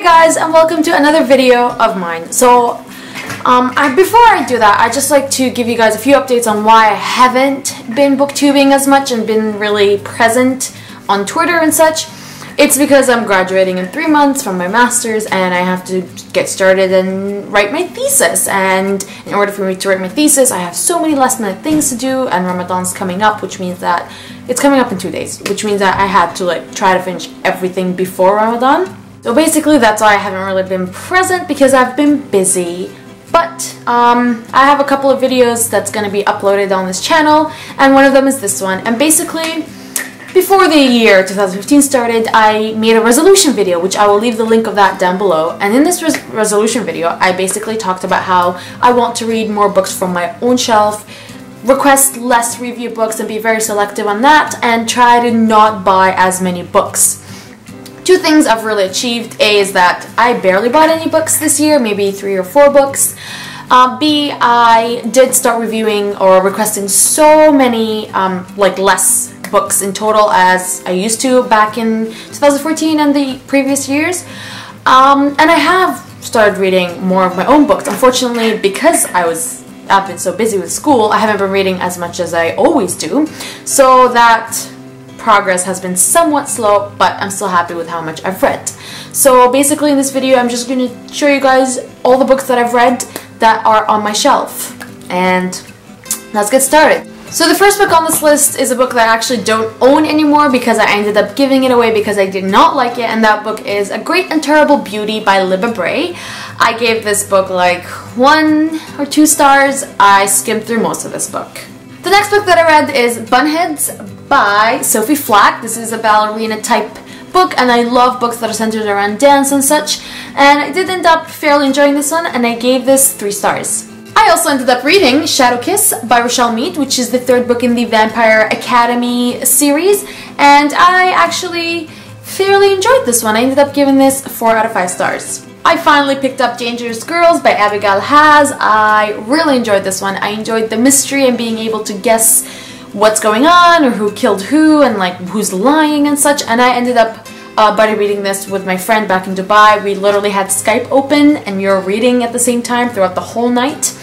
Hey guys and welcome to another video of mine. So um, I, before I do that, I just like to give you guys a few updates on why I haven't been booktubing as much and been really present on Twitter and such. It's because I'm graduating in three months from my master's and I have to get started and write my thesis. And in order for me to write my thesis, I have so many last minute things to do and Ramadan's coming up, which means that it's coming up in two days, which means that I had to like try to finish everything before Ramadan. So basically that's why I haven't really been present because I've been busy. But um, I have a couple of videos that's going to be uploaded on this channel and one of them is this one. And basically, before the year 2015 started, I made a resolution video, which I will leave the link of that down below. And in this res resolution video, I basically talked about how I want to read more books from my own shelf, request less review books and be very selective on that, and try to not buy as many books two things I've really achieved. A is that I barely bought any books this year, maybe three or four books. Uh, B, I did start reviewing or requesting so many, um, like less books in total as I used to back in 2014 and the previous years. Um, and I have started reading more of my own books. Unfortunately, because I was I've been so busy with school, I haven't been reading as much as I always do. So that progress has been somewhat slow, but I'm still happy with how much I've read. So basically in this video, I'm just going to show you guys all the books that I've read that are on my shelf. And let's get started. So the first book on this list is a book that I actually don't own anymore because I ended up giving it away because I did not like it and that book is A Great and Terrible Beauty by Libba Bray. I gave this book like one or two stars. I skimmed through most of this book. The next book that I read is Bunheads by Sophie Flack. This is a ballerina type book and I love books that are centered around dance and such and I did end up fairly enjoying this one and I gave this 3 stars. I also ended up reading Shadow Kiss by Richelle Mead which is the third book in the Vampire Academy series and I actually fairly enjoyed this one. I ended up giving this 4 out of 5 stars. I finally picked up Dangerous Girls by Abigail Haas. I really enjoyed this one. I enjoyed the mystery and being able to guess what's going on or who killed who and like who's lying and such and I ended up uh, buddy reading this with my friend back in Dubai. We literally had Skype open and we were reading at the same time throughout the whole night.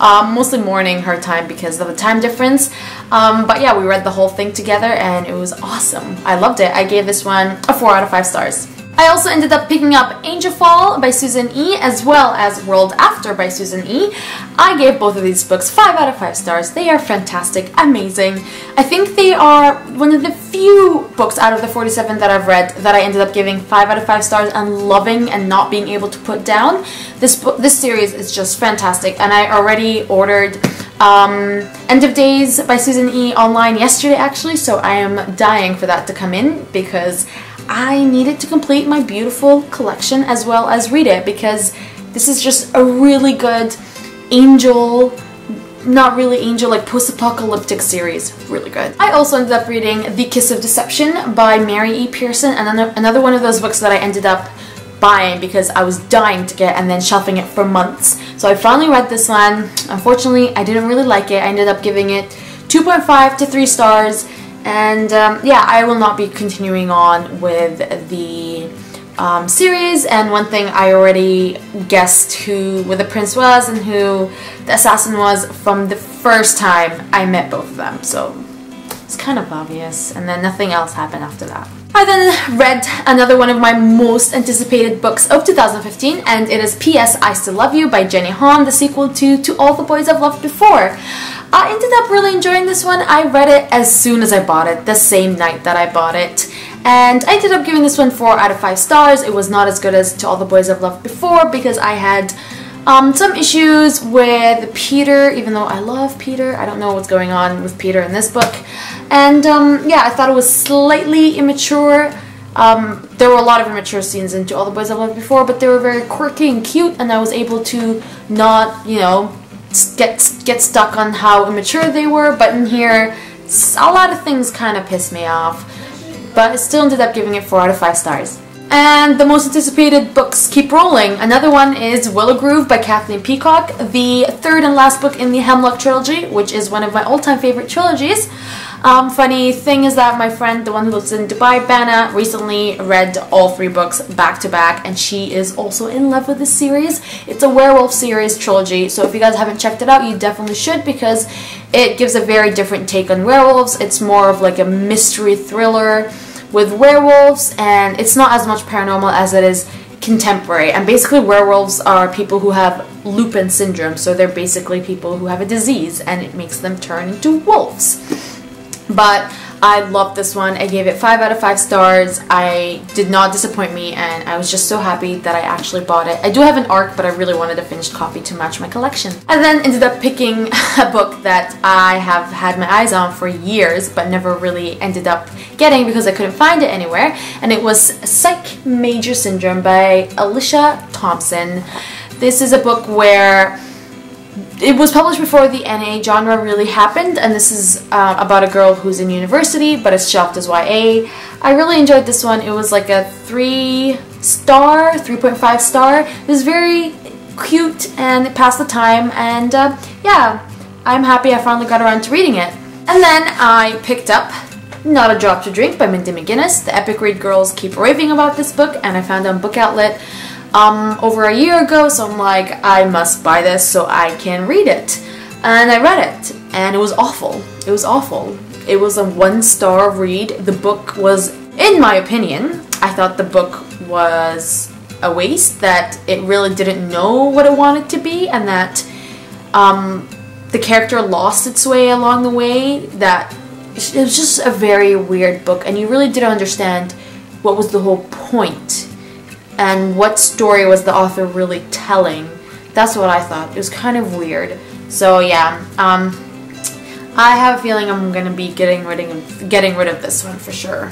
Um, mostly morning her time because of the time difference. Um, but yeah, we read the whole thing together and it was awesome. I loved it. I gave this one a 4 out of 5 stars. I also ended up picking up Angelfall by Susan E. as well as World After by Susan E. I gave both of these books 5 out of 5 stars. They are fantastic, amazing. I think they are one of the few books out of the 47 that I've read that I ended up giving 5 out of 5 stars and loving and not being able to put down. This book, this series is just fantastic and I already ordered um, End of Days by Susan E. online yesterday actually so I am dying for that to come in because I needed to complete my beautiful collection as well as read it because this is just a really good angel not really angel, like post-apocalyptic series. Really good. I also ended up reading The Kiss of Deception by Mary E. Pearson, and another, another one of those books that I ended up buying because I was dying to get and then shelving it for months. So I finally read this one. Unfortunately, I didn't really like it. I ended up giving it 2.5 to 3 stars and um, yeah, I will not be continuing on with the um, series. And one thing I already guessed who the prince was and who the assassin was from the first time I met both of them. So it's kind of obvious. And then nothing else happened after that. I then read another one of my most anticipated books of 2015 and it is P.S. I Still Love You by Jenny Han, the sequel to To All the Boys I've Loved Before. I ended up really enjoying this one. I read it as soon as I bought it, the same night that I bought it. And I ended up giving this one 4 out of 5 stars. It was not as good as To All the Boys I've Loved Before because I had um, some issues with Peter, even though I love Peter. I don't know what's going on with Peter in this book. And um, yeah, I thought it was slightly immature. Um, there were a lot of immature scenes into All the Boys I've Loved Before, but they were very quirky and cute, and I was able to not, you know, get get stuck on how immature they were, but in here, a lot of things kind of pissed me off. But I still ended up giving it 4 out of 5 stars. And the most anticipated books keep rolling. Another one is Willowgrove by Kathleen Peacock, the third and last book in the Hemlock trilogy, which is one of my all-time favorite trilogies. Um, funny thing is that my friend, the one who lives in Dubai, Bana, recently read all three books back to back and she is also in love with this series. It's a werewolf series trilogy, so if you guys haven't checked it out, you definitely should because it gives a very different take on werewolves. It's more of like a mystery thriller with werewolves and it's not as much paranormal as it is contemporary. And basically werewolves are people who have Lupine syndrome, so they're basically people who have a disease and it makes them turn into wolves. But I loved this one. I gave it 5 out of 5 stars. I did not disappoint me and I was just so happy that I actually bought it. I do have an ARC but I really wanted a finished copy to match my collection. I then ended up picking a book that I have had my eyes on for years but never really ended up getting because I couldn't find it anywhere and it was Psych Major Syndrome by Alicia Thompson. This is a book where it was published before the NA genre really happened, and this is uh, about a girl who's in university, but it's shelved as YA. I really enjoyed this one. It was like a 3 star, 3.5 star. It was very cute and it passed the time, and uh, yeah, I'm happy I finally got around to reading it. And then I picked up Not a Drop to Drink by Mindy McGinnis. The Epic Read girls keep raving about this book, and I found on Book Outlet um, over a year ago, so I'm like, I must buy this so I can read it. And I read it, and it was awful. It was awful. It was a one star read. The book was, in my opinion, I thought the book was a waste, that it really didn't know what it wanted to be, and that um, the character lost its way along the way, that it was just a very weird book, and you really didn't understand what was the whole point and what story was the author really telling. That's what I thought. It was kind of weird. So yeah, um, I have a feeling I'm gonna be getting rid of getting rid of this one for sure.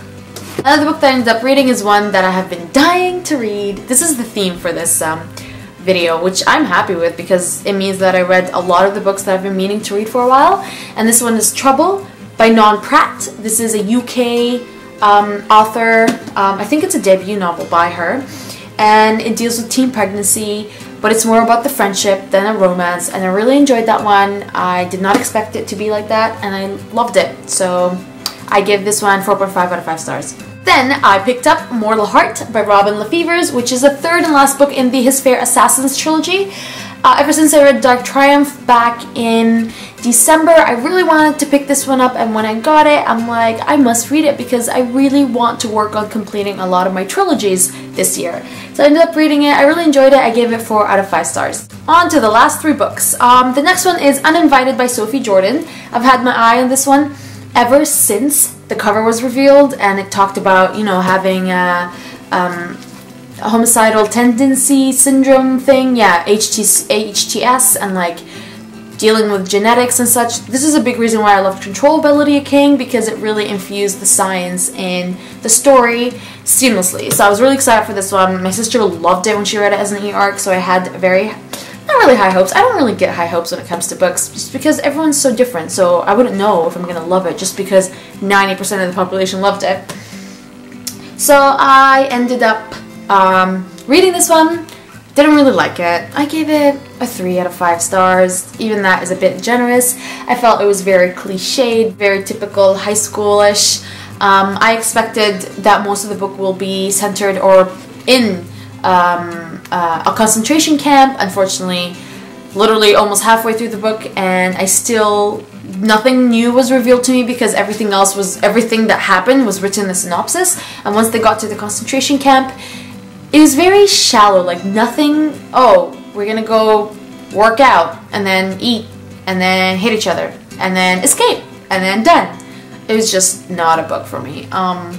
Another book that I ended up reading is one that I have been dying to read. This is the theme for this um, video, which I'm happy with because it means that I read a lot of the books that I've been meaning to read for a while. And this one is Trouble by Non Pratt. This is a UK um, author. Um, I think it's a debut novel by her and it deals with teen pregnancy but it's more about the friendship than a romance and I really enjoyed that one. I did not expect it to be like that and I loved it so I give this one 4.5 out of 5 stars. Then I picked up Mortal Heart by Robin LaFevers which is the third and last book in the His Fair Assassins trilogy. Uh, ever since I read Dark Triumph back in December, I really wanted to pick this one up and when I got it, I'm like, I must read it because I really want to work on completing a lot of my trilogies this year. So I ended up reading it, I really enjoyed it, I gave it 4 out of 5 stars. On to the last three books. Um, the next one is Uninvited by Sophie Jordan. I've had my eye on this one ever since the cover was revealed and it talked about, you know, having a, um, homicidal tendency syndrome thing, yeah, HTS, and like dealing with genetics and such. This is a big reason why I loved Control by Lydia Kang because it really infused the science in the story seamlessly. So I was really excited for this one. My sister loved it when she read it as an e-arc, so I had very, not really high hopes. I don't really get high hopes when it comes to books just because everyone's so different, so I wouldn't know if I'm going to love it just because 90% of the population loved it. So I ended up um, reading this one, didn't really like it. I gave it a 3 out of 5 stars. Even that is a bit generous. I felt it was very cliched, very typical high schoolish. Um, I expected that most of the book will be centered or in um, uh, a concentration camp. Unfortunately, literally almost halfway through the book and I still nothing new was revealed to me because everything else was everything that happened was written in the synopsis and once they got to the concentration camp it was very shallow, like nothing, oh, we're gonna go work out and then eat and then hit each other and then escape and then done. It was just not a book for me. Um,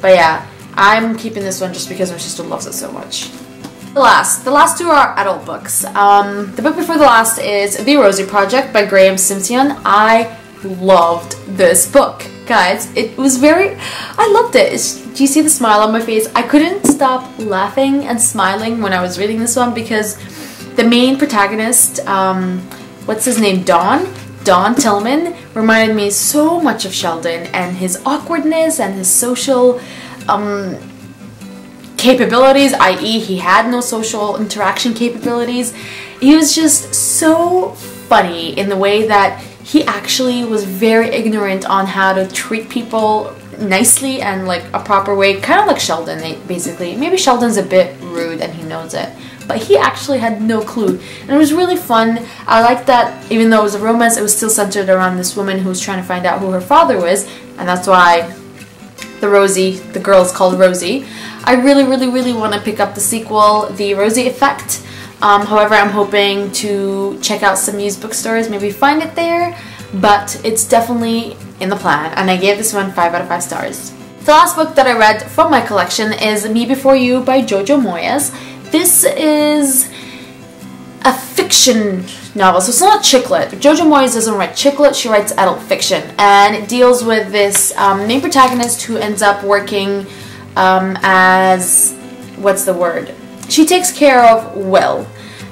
but yeah, I'm keeping this one just because my sister loves it so much. The last. The last two are adult books. Um, the book before the last is The Rosie Project by Graeme Simsion. I loved this book guys it was very I loved it it's, do you see the smile on my face? I couldn't stop laughing and smiling when I was reading this one because the main protagonist um, what's his name? Don? Don Tillman reminded me so much of Sheldon and his awkwardness and his social um, capabilities i.e. he had no social interaction capabilities. He was just so funny in the way that he actually was very ignorant on how to treat people nicely and like a proper way, kind of like Sheldon basically. Maybe Sheldon's a bit rude and he knows it, but he actually had no clue. And it was really fun. I liked that even though it was a romance, it was still centered around this woman who was trying to find out who her father was, and that's why the Rosie, the girl is called Rosie. I really, really, really want to pick up the sequel, The Rosie Effect. Um, however, I'm hoping to check out some used bookstores, maybe find it there, but it's definitely in the plan, and I gave this one 5 out of 5 stars. The last book that I read from my collection is Me Before You by Jojo Moyes. This is a fiction novel, so it's not chick lit. Jojo Moyes doesn't write chick lit, she writes adult fiction, and it deals with this um, main protagonist who ends up working um, as, what's the word? She takes care of Will,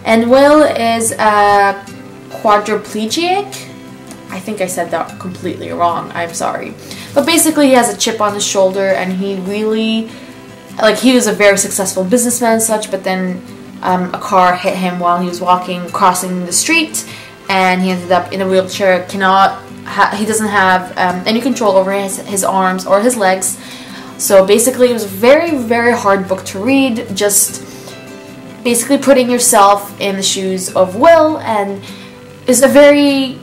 and Will is a quadriplegic, I think I said that completely wrong. I'm sorry. But basically, he has a chip on his shoulder, and he really, like, he was a very successful businessman and such, but then um, a car hit him while he was walking, crossing the street, and he ended up in a wheelchair, cannot, he doesn't have um, any control over his, his arms or his legs. So basically, it was a very, very hard book to read, just basically putting yourself in the shoes of Will, and is a very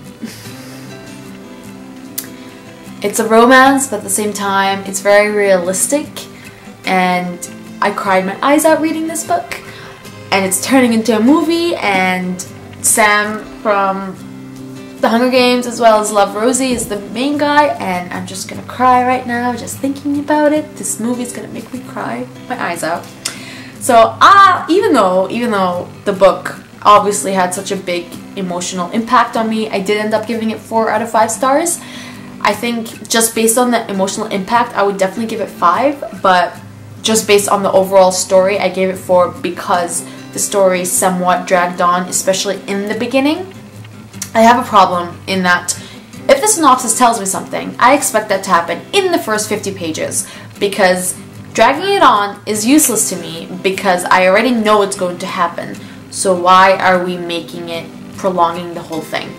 it's a romance, but at the same time, it's very realistic. And I cried my eyes out reading this book. And it's turning into a movie, and Sam from The Hunger Games as well as Love Rosie is the main guy, and I'm just gonna cry right now just thinking about it. This movie is gonna make me cry my eyes out. So, uh, even though, even though the book obviously had such a big emotional impact on me, I did end up giving it 4 out of 5 stars. I think just based on the emotional impact, I would definitely give it 5, but just based on the overall story, I gave it 4 because the story somewhat dragged on, especially in the beginning. I have a problem in that if the synopsis tells me something, I expect that to happen in the first 50 pages because dragging it on is useless to me because I already know what's going to happen. So why are we making it prolonging the whole thing?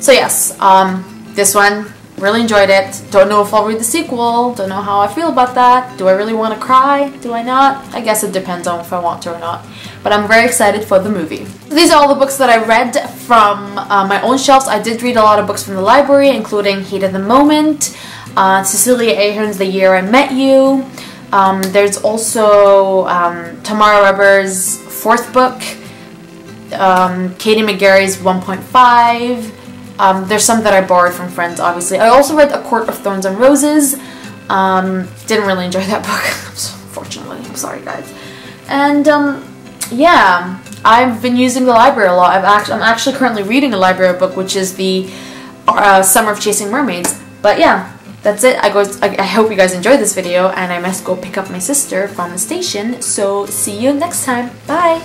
So yes, um, this one Really enjoyed it. Don't know if I'll read the sequel. Don't know how I feel about that. Do I really want to cry? Do I not? I guess it depends on if I want to or not. But I'm very excited for the movie. These are all the books that I read from uh, my own shelves. I did read a lot of books from the library, including Heat of the Moment, uh, Cecilia Ahern's The Year I Met You. Um, there's also um, Tammara Webber's fourth book, um, Katie McGarry's 1.5, um, there's some that I borrowed from friends, obviously. I also read A Court of Thorns and Roses. Um, didn't really enjoy that book, unfortunately. I'm sorry, guys. And, um, yeah, I've been using the library a lot. I've actually, I'm actually currently reading a library book, which is the uh, Summer of Chasing Mermaids. But yeah, that's it. I go. I, I hope you guys enjoyed this video, and I must go pick up my sister from the station. So see you next time. Bye.